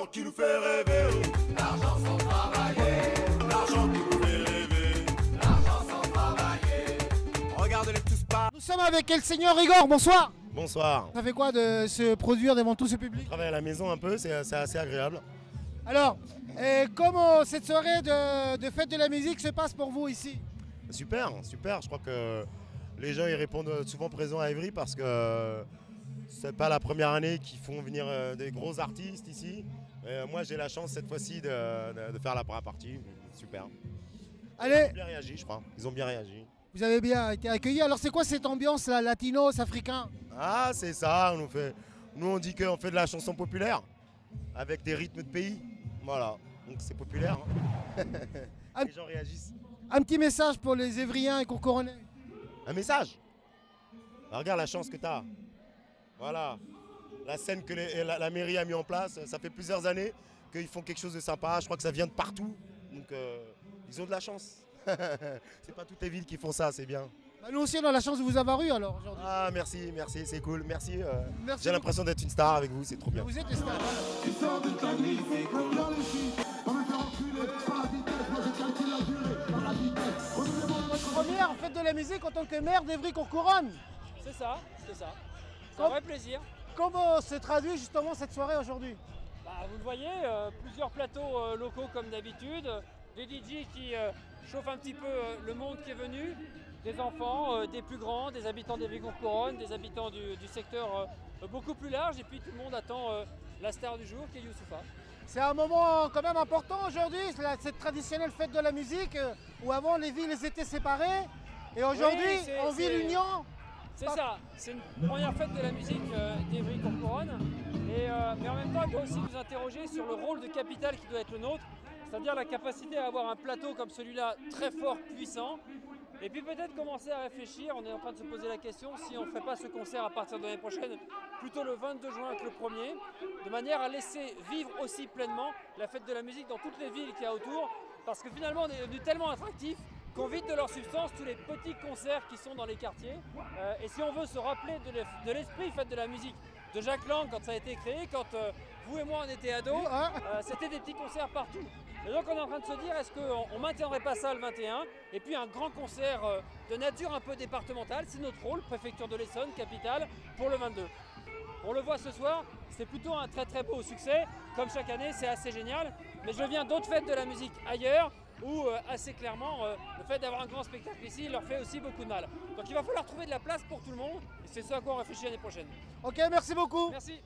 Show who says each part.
Speaker 1: L'argent qui nous fait rêver. oh.
Speaker 2: L'argent sans travailler,
Speaker 1: L'argent qui nous fait rêver.
Speaker 2: l'argent sans travailler.
Speaker 1: Regardez-les tous pas.
Speaker 3: Nous sommes avec El Seigneur Igor, bonsoir
Speaker 4: Bonsoir.
Speaker 3: Ça fait quoi de se produire devant tout ce public?
Speaker 4: Je travaille à la maison un peu, c'est c'est assez agréable.
Speaker 3: Alors, et comment cette soirée de, de fête de la musique se passe pour vous ici?
Speaker 4: Super, super. Je crois que les gens ils répondent souvent présents à Evry parce que c'est pas la première année qu'ils font venir euh, des gros artistes ici. Euh, moi j'ai la chance cette fois-ci de, de- de faire la première partie. Super. Ils
Speaker 3: Allez,
Speaker 4: ont bien réagi, je crois. Ils ont bien réagi.
Speaker 3: vous avez bien été accueillis. Alors c'est quoi cette ambiance là, latinos, africain
Speaker 4: Ah, c'est ça. On nous, fait... nous on dit qu'on fait de la chanson populaire avec des rythmes de pays. Voilà. Donc c'est populaire. hein. Les gens réagissent.
Speaker 3: Un petit message pour les Évriens et Courcoronais.
Speaker 4: Un message? Ah, Regarde la chance que tu as. Voilà. La scène que les- la, la mairie a mis en place, ça fait plusieurs années qu'ils font quelque chose de sympa. Je crois que ça vient de partout. Donc euh, ils ont de la chance. c'est pas toutes les villes qui font ça, c'est bien.
Speaker 3: Bah, nous aussi on a la chance de vous avoir eu alors aujourd'hui.
Speaker 4: Ah merci, merci, c'est cool. Merci. euh,
Speaker 3: Merci
Speaker 4: J'ai l'impression d'être une star avec vous, c'est trop bien.
Speaker 3: Vous êtes des stars.
Speaker 2: Tu sors de ta nuit, c'est comme dans le shit. On me fait enculer par la vitesse, moi je calcule la durée par la vitesse. Renouvelez-moi
Speaker 3: Votre première fête de la musique en tant que maire d'Evry-Courcouronne.
Speaker 5: C'est ça, c'est ça. C'est un vrai plaisir.
Speaker 3: Comment se traduit justement cette soirée aujourd'hui
Speaker 5: Bah, vous le voyez, euh, plusieurs plateaux euh, locaux comme d'habitude, des DJ qui euh, chauffent un petit peu le monde qui est venu, des enfants, des plus grands, des habitants des couronne des habitants du, du secteur beaucoup plus large, et puis tout le monde attend la star du jour qui est Youssoufa.
Speaker 3: C'est un moment quand même important aujourd'hui, cette traditionnelle fête de la musique où avant les villes étaient séparées et aujourd'hui
Speaker 5: Oui,
Speaker 3: on vit l'union.
Speaker 5: C'est ça, c'est une première fête de la musique euh, d'Evry couronne et euh, mais en même temps, il doit aussi nous interroger sur le rôle de capital qui doit être le nôtre, c'est-à-dire la capacité à avoir un plateau comme celui-là, très fort, puissant, et puis peut-être commencer à réfléchir, on est en train de se poser la question si on ne ferait pas ce concert à partir de l'année prochaine, plutôt le 22 juin que le 1er, de manière à laisser vivre aussi pleinement la fête de la musique dans toutes les villes qu'il y a autour, parce que finalement on est devenu tellement attractif qu'on vide de leur substance tous les petits concerts qui sont dans les quartiers. Euh, et si on veut se rappeler de l'esprit fête de la musique de Jacques Lang quand ça a été créé, quand euh, vous et moi on était ados,
Speaker 3: Hein
Speaker 5: euh, c'était des petits concerts partout. Et donc on est en train de se dire est-ce qu'on on maintiendrait pas ça le 21 et puis un grand concert de nature un peu départementale, c'est notre rôle, préfecture de l'Essonne, capitale, pour le 22. On le voit ce soir, c'est plutôt un très très beau succès. Comme chaque année, c'est assez génial. Mais je viens d'autres fêtes de la musique ailleurs où euh, assez clairement euh, le fait d'avoir un grand spectacle ici leur fait aussi beaucoup de mal. Donc il va falloir trouver de la place pour tout le monde et c'est ce à quoi on réfléchit l'année prochaine.
Speaker 3: Ok, merci beaucoup.
Speaker 5: Merci.